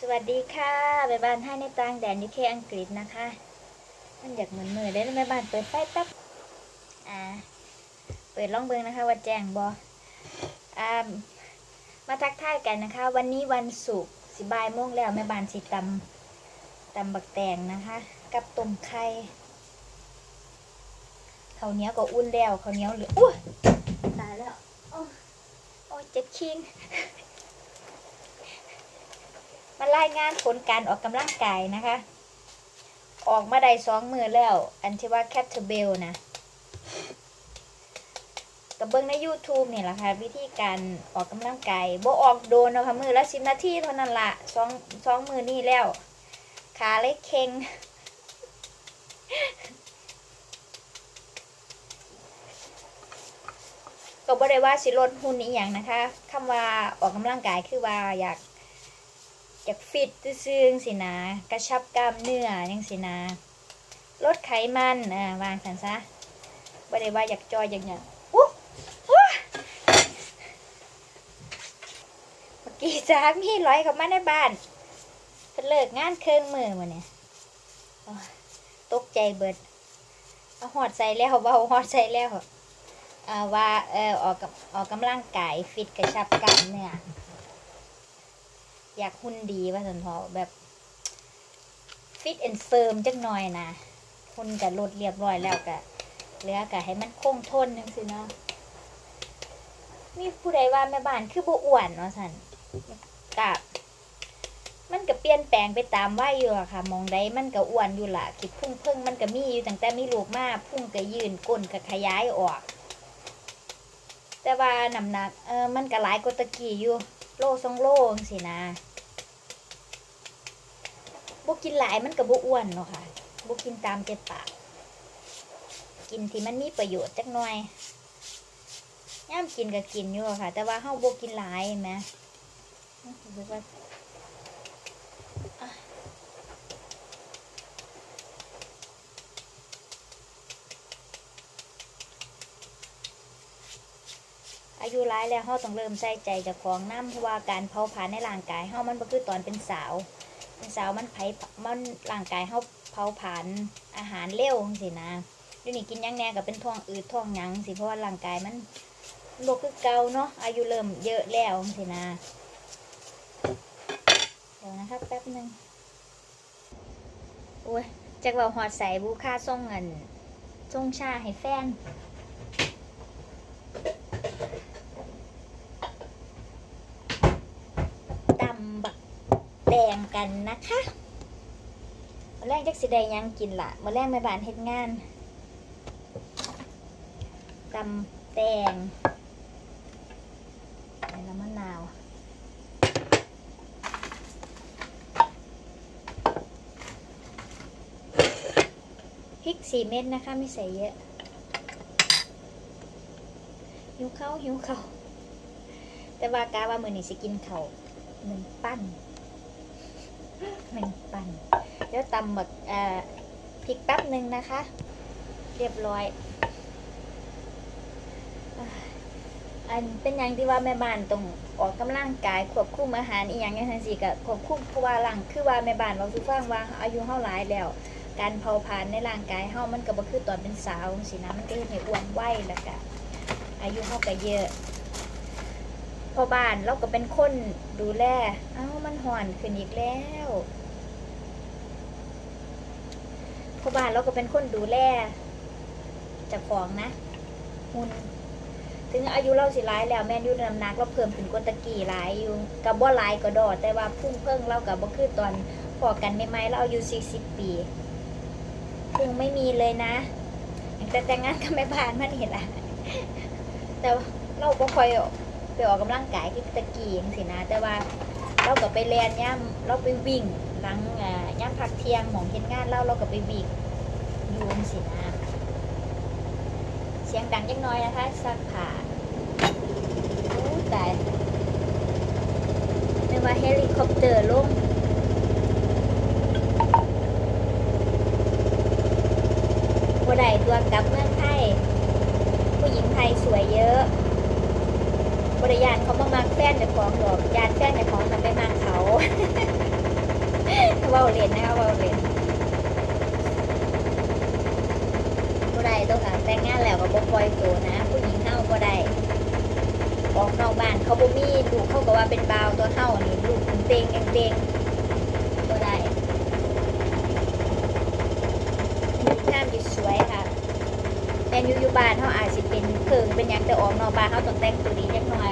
สวัสดีค่ะไปบ้านให้ในต่างแดนยูเคอังกฤษนะคะ มันอยากเหมือนมือได้ไหมบ้านเปิดไฟแป๊บอ่า เปิดล่องเบิงนะคะ ว่าแจ้งบออ่ามาทักทายกันนะคะ วันนี้วันศุกร์สิบายโมงแล้วแม่บ้านสิตำตำบักแตงนะคะ กับต้มไข่ข้าวเนี้ยก็อุ่นแล้วข้าวเนี้ยเหลืออุ้ยตายแล้วโอ้โอ้ยเจ็บคิง มารายงานผลการออกกำลังกายนะคะ ออกมาได้สองมือแล้ว อันที่ว่าแคทเทเบลนะกับเบิ้งใน YouTube นี่ยแหละค่ะ วิธีการออกกำลังกายบ่ออกโดนเนาะค่ะมือละสิบนาทีเท่านั้นละสองสองมือนี่แล้ว ขาเล็กเค็งก็บ่ได้ว่าสิลดหุ่นอีหยังนะคะคำว่าออกกำลังกายคือว่าอยาก อยากฟิตซื่อๆสินะ กระชับกล้ามเนื้อยังสินะ ลดไขมันอ่าวางสันซะบ่ได้ว่าอยากจอยอย่างเนี้ยอู้อู้เมื่อกี้จ้ามีร้อยเข้ามาในบ้านเป็นเลิกงานเครื่องมือมาเนี่ยตกใจเบิดเอาหอดใส่แล้วเบาหอดใส่แล้วอ่าว่าเออออกกับออกกำลังกายฟิตกระชับกล้ามเนื้อ อยากหุ่นดีว่าสันทอแบบ fit and firm จักหน่อยนะหุ่นกับลดเรียบร้อยแล้วกะเหลือกะให้มันคงทนจังสิเนาะมีผู้ใดว่าแม่บ้านคือบ่อ้วนเนาะสันกับมันก็เปลี่ยนแปลงไปตามวัยอยู่อะค่ะ มองได้มันก็อ้วนอยู่ล่ะคิดพุ่งเพิ่งมันก็มีอยู่ตั้งแต่มีลูกมาพุ่งก็ยืนก้นก็ขยายออก แต่ว่าน้ำหนักเออมันก็หลายกว่าตะกี้อยู่ โลสองโลจังสินะ บกินหลายมันกับบอ้วนเนาะค่ะบกินตามเจ็บปาก กินที่มันมีประโยชน์จักหน่อยย่ามกินก็กินอยู่ค่ะ แต่ว่าเฮาบกินหลายไหมรู้ว่าอายุร้ายแล้วเฮาต้องเริ่มใส่ใจจากของน้ำเพราะว่าการเผาผลาญในร่างกายเฮามันบ่คือตอนเป็นสาว เป็นสาวมันไผมันร่างกายเฮาเผาผลาญอาหารเร็วจังซี่นะเดี๋ยวนี้กินยังแน่ก็เป็นท้องอืดท้องหยังสิเพราะว่าร่างกายมันบ่คือเกาเนาะอายุเริ่มเยอะแล้วจังซี่นะเดี๋ยวนะครับแป๊บหนึงโอ้ยจักเว่าฮอดใส่บูค่าส่งเงินส่งชาให้แฟน ตำบักแดงกันนะคะมาแรกจักสิได้ยังกินละมาแรกแม่บ้านเฮ็ดงานตำแตงใส่น้ำมะนาวพริกสี่เม็ดนะคะ ไม่ใส่เยอะ หิวเขาหิวเขาแต่ว่ากาว่ามือนี้สิกินเขาวหนึ่งปั้น หนึ่งปันเดี๋ยวตำหมึกพริกแป๊บหนึ่งนะคะ เรียบร้อย อันเป็นอย่างที่ว่าแม่บ้านต้องออกกำลังกายควบคุมอาหารอีกอย่างอย่างทันสิกับควบคุมเพราะว่าหลังคือว่าแม่บ้านเราสุฟังว่าอายุเท่าหลายแล้ว การเผาผลาญในร่างกายเฮามันก็บ่คือตอนเป็นสาวสินะมันก็เฮ็ดให้อ้วนไวแล้วก็อายุเฮาก็เยอะ พอบ้านเราก็เป็นคนดูแล เอ้ามันห่อนขึ้นอีกแล้วพอบ้านเราก็เป็นคนดูแลจากของนะหุ่นถึงอายุเราสิร้ายแล้วแม่นยูน้ำหนักเราเพิ่มขึ้นกว่าตะกี้หลายอยู่กับบ่หลายก็ดอแต่ว่าพุ่งเพิ่งเรากับบ่คือตอนพอกันไม่ไหมเราอายุสี่สิบปีพุ่งไม่มีเลยนะแต่แต่งงานกับแม่บ้านมานี่ละแต่เราบ่ค่อย ไปออกกำลังกายที่ตะกี้จังสินะ แต่ว่าเราก็ไปเรียนย่ำเราไปวิ่งหลังย่ำพักเที่ยงหมองเห็นงานเราเราก็ไปวิ่งอยูจังสินะเสียงดังจังน้อยนะคะซักผ้าแต่ไม่ว่าเฮลิคอปเตอร์ลงบ่ได้ตัวกลับเมืองไทย ผู้หญิงไทยสวยเยอะ บริยานเขามามักแฟนเจ้าของดอกยานแฟนเจ้าของทำไปมักเขาว่าเล่นนะคะว่าเล่นบ่ได้ต้องการแต่งงานแล้วก็บ่ปล่อยตัวนะ ผู้หญิงเฮาบ่ได้ออกนอกบ้านเขาบ่มีลูกเขาก็ว่าเป็นบ่าวตัวเฮานี่ลูกเต็งเต็งๆบ่ได้งามอยู่สวยค่ะ แม นอยู่อยู่บ้านเขาอาจสิเป็นเพิงเป็นยังแต่ออกนอกบ้านเขาต้องแต่งตัวดีจักหน่อย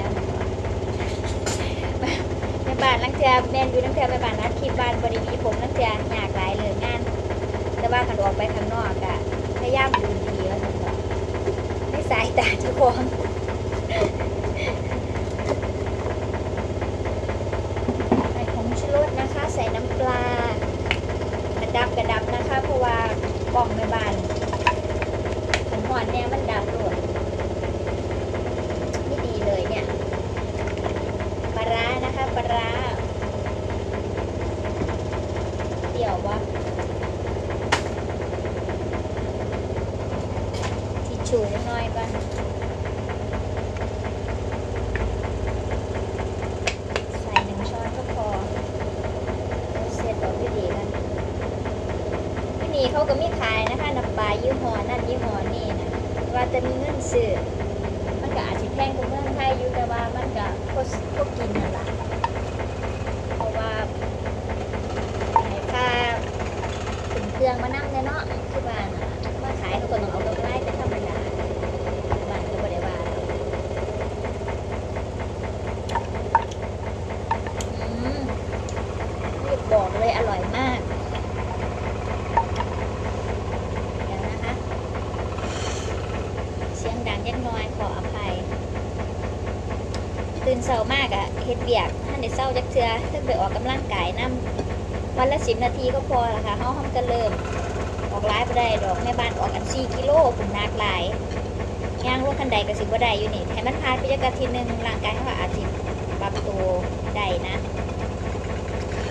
แม่บ้านลังเทียแมนอยู่ลังเทียแม่บ้านนัดคลิปบ้านบริมีผมลังเทียอยากหลายเลยงาน แต่ว่าขันออกไปข้างนอกอะพยายามดูดีแล้วสันบอกใสายตาเจ้าของใส่ผงชูรสนะคะ ใส่น้ำปลากระดับกระดับนะคะเพราะว่ากล่องแม่บ้าน ผมหอนเนี่ยมันดับรวดไม่ดีเลยเนี่ยปลาร้านะคะปลาร้าเดี๋ยววะ ทิชชู่นิดหน่อยก่อนใส่หนึ่งช้อนก็พอเสร็จออกดีกันที่นี่เขาก็มีขายนะคะน้ำปลายี่ห้อนั่นยี่ห้อนี่นะว่าจะมีเงินซื้อมันก็อาจจะแพงกว่าเมืองไทยอยู่แต่ว่ามันก็พอพอกินนั่นแหละเพราะว่าให้ค่าถึงเครื่องมานั่งเนาะคือว่านมาขายเขาก็ต้องเอากำไรเป็นธรรมดาบ้านก็บ่ได้ว่าอืมรีบบอกเลยอร่อยมาก เดี๋ยวนะคะ เสียงดังยังน้อยขออภัย ตื่นเช้ามากอะเฮ็ดเบียกท่านได้เศร้าจักเทือเพิ่งไปออกกำลังกายนํวันละสิบนาทีก็พอละค่ะเฮาห้องก็เริ่ม ออกไลฟ์บ่ได้ดอกแม่บ้านออกกัน4กิโลผมนักหลายย่างลงคันใดก็สิบ่ได้อยู่นี่ให้มันผ่านไปจักอาทิตย์หนึงร่างกายเฮาก็อาจสิปรับตัวได้นะ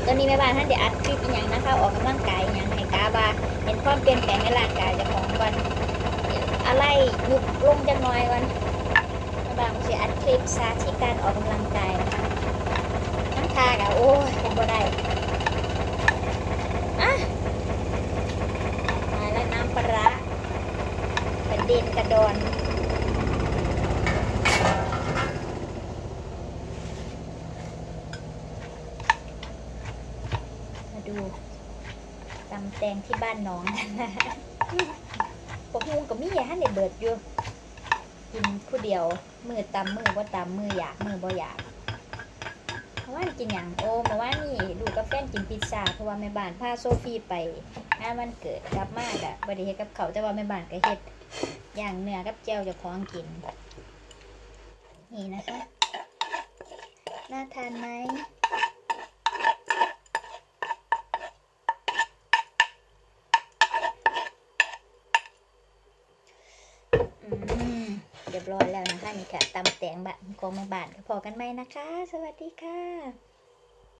ตอนนี้แม่บ้านท่านได้อัดคลิปอย่างนะคะ ออกกำลังกายอย่างให้กาบาเห็นความเปลี่ยนแปลงในร่างกายจะของวันอะไรยุบลงจังน้อยวัน อัดคลิปสาธิตการออกกำลังกายนะคะน้ำทากะโอ้ยเป็นบ่ได้อะมาแล้วน้ำปลาร้ากระเด็นกระดอนมาดูตำแตงที่บ้านน้องกันนะปกฮุงกับมี่ยฮันในเบิดอยู่กินผู้เดียว มือตำมือว่าตำมืออยากมือบ่อยากเพราะว่ากินอย่างโอ้เมื่อวานนี่ดูกับแฟนกินพิซซ่าเพราะว่าแม่บ้านพาโซฟีไปงานวันเกิดกลับมากอะบริเฮ็ดกับเขาแต่ว่าแม่บ้านก็เฮ็ดอย่างเนื้อกับเจียวจะคล้องกิน นี่นะคะ น่าทานไหม อืมเรียบร้อยแล้วนะคะนี่ค่ะตำแตงบะกองมาบ้านก็พอกันไหมนะคะ สวัสดีค่ะ